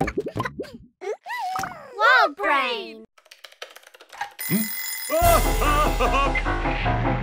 Wild Brain! Hmm?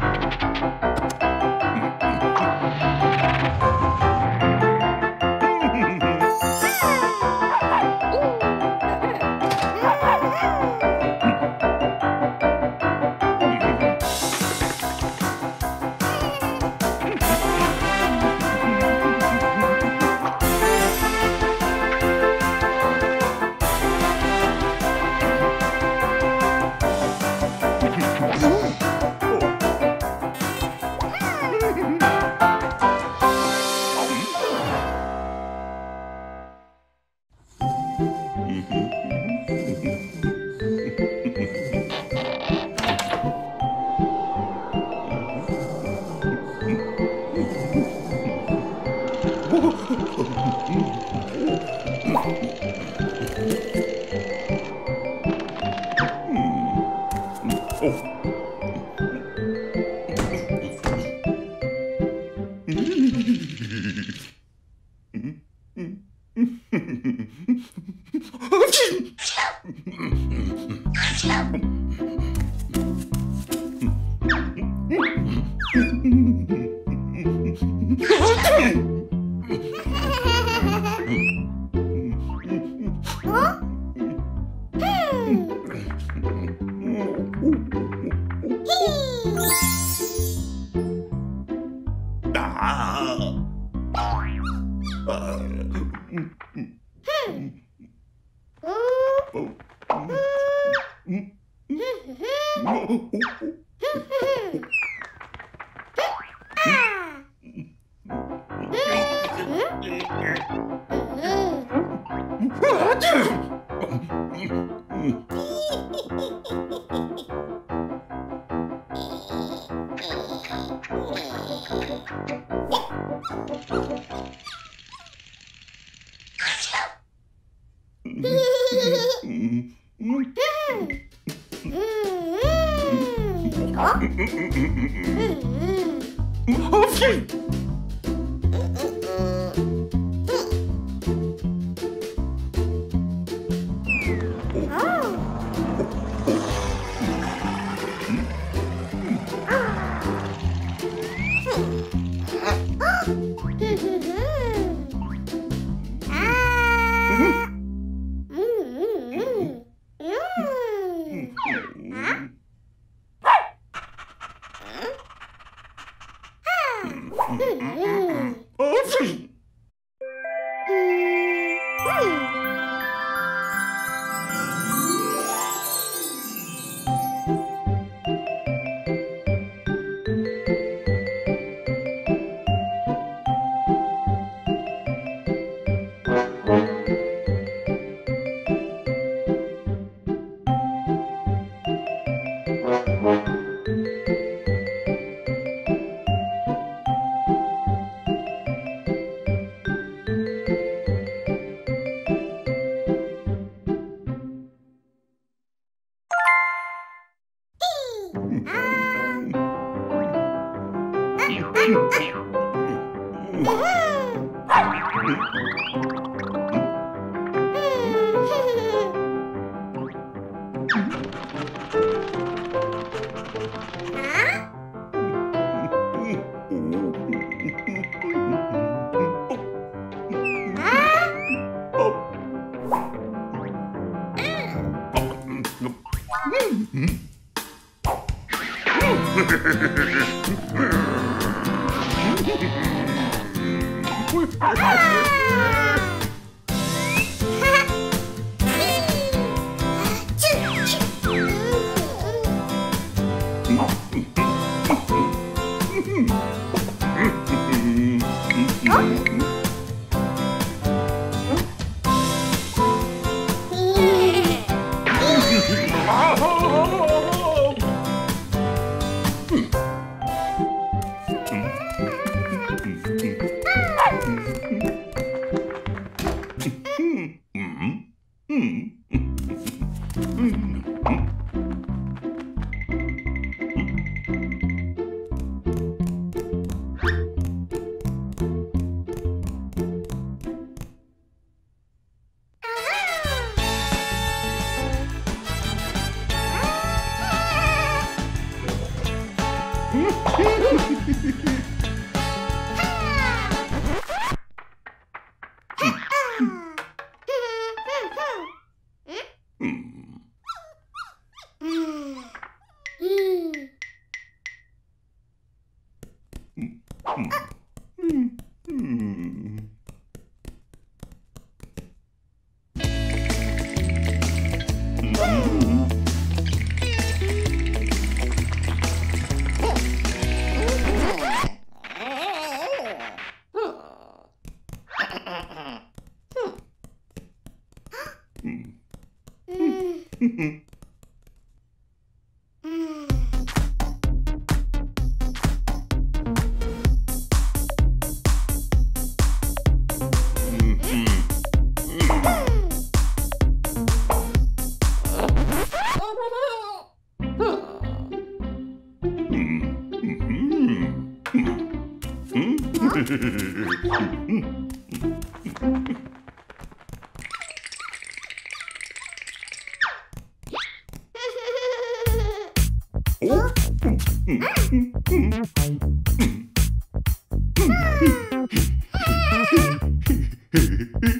Oh. Música Mm-hmm. 어? Mm. Mm. hee.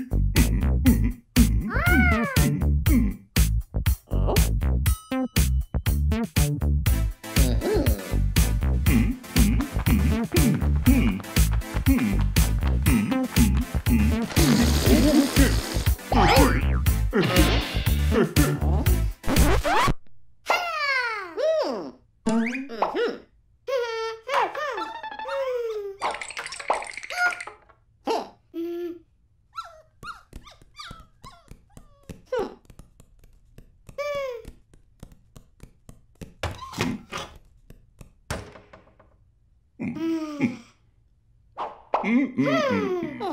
Mm-hmm.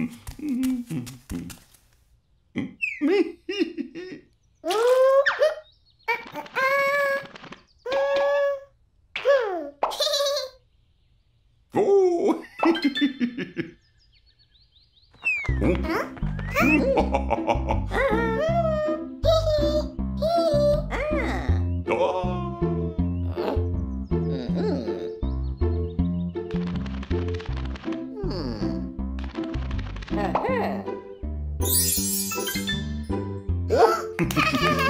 mmm Thank you.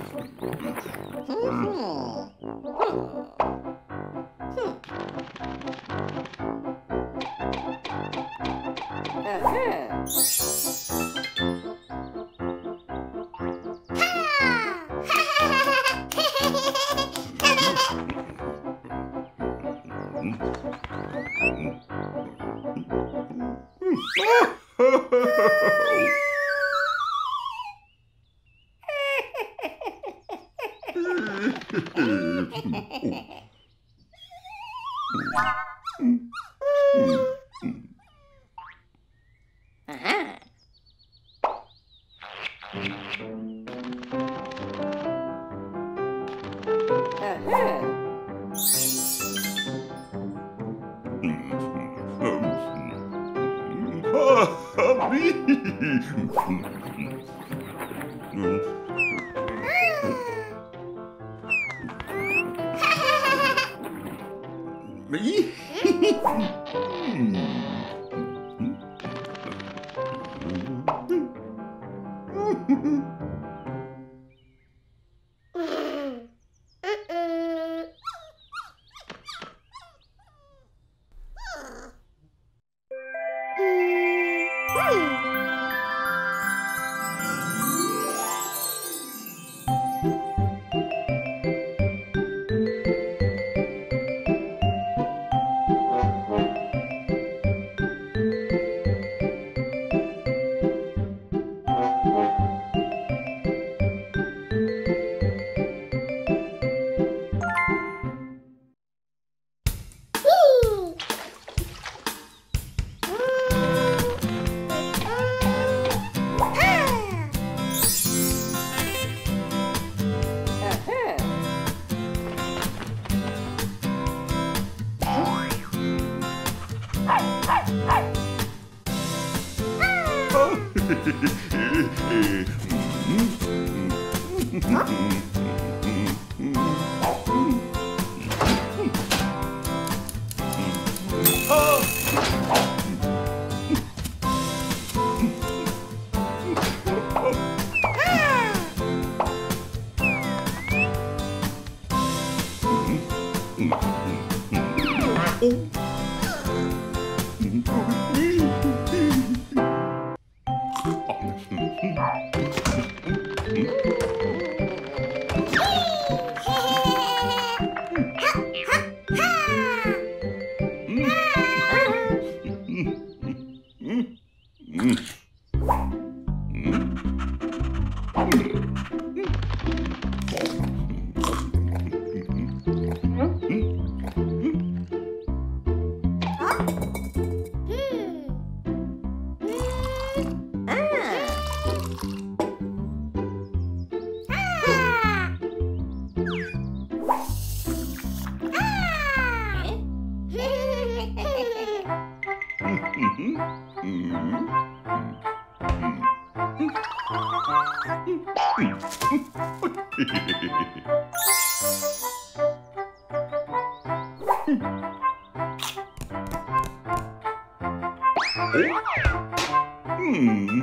Hmm. 嘿嘿嘿没 Me? Oh. Hmm.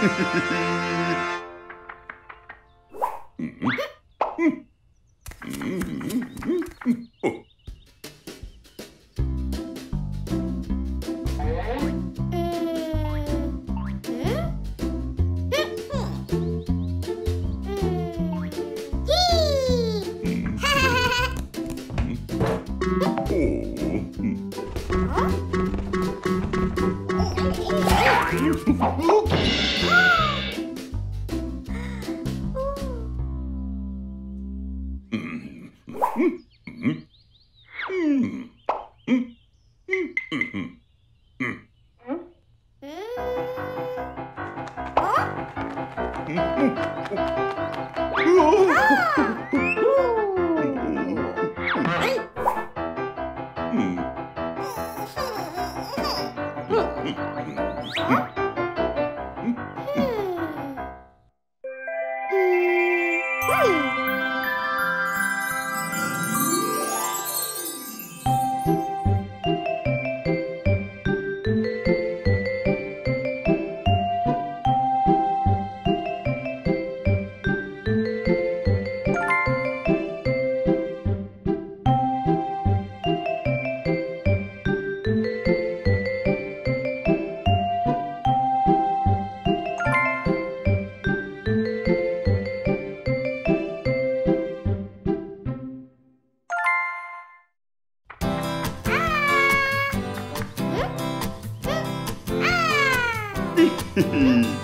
ハハハハ! Uhul! Brain.